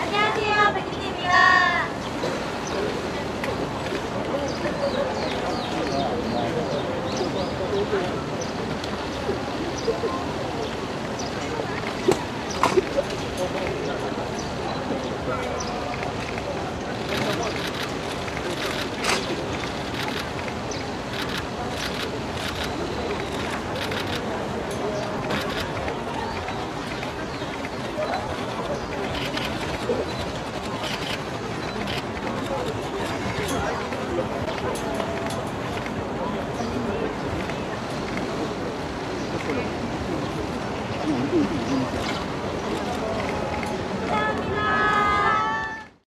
안녕하세요, 백희입니다 有一定比例的